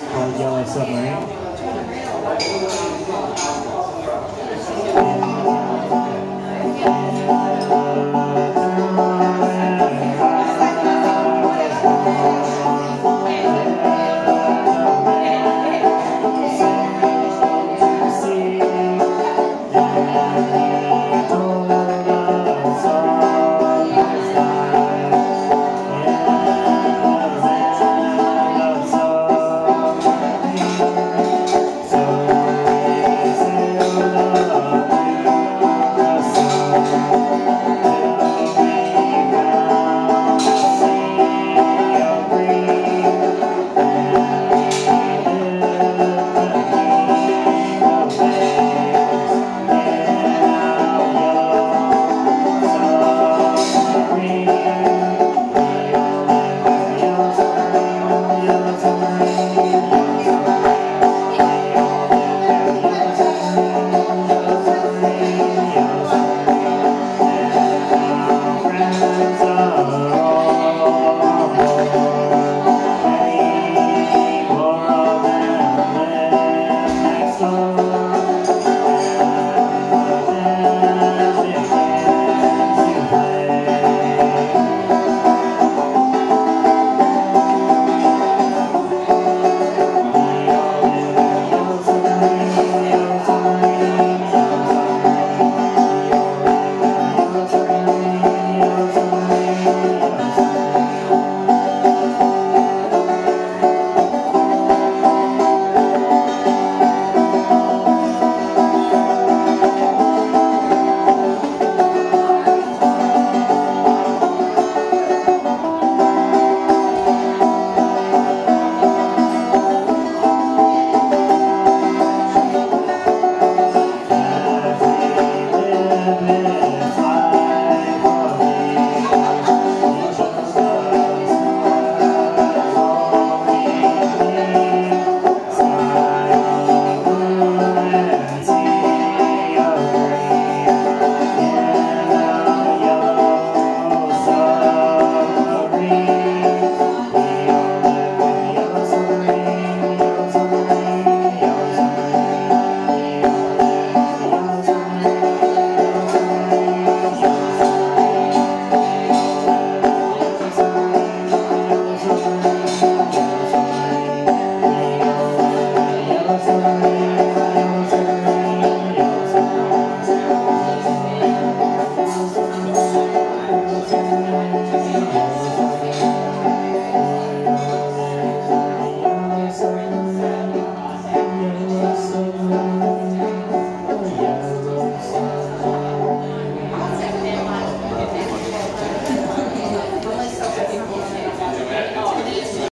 called Yellow Submarine.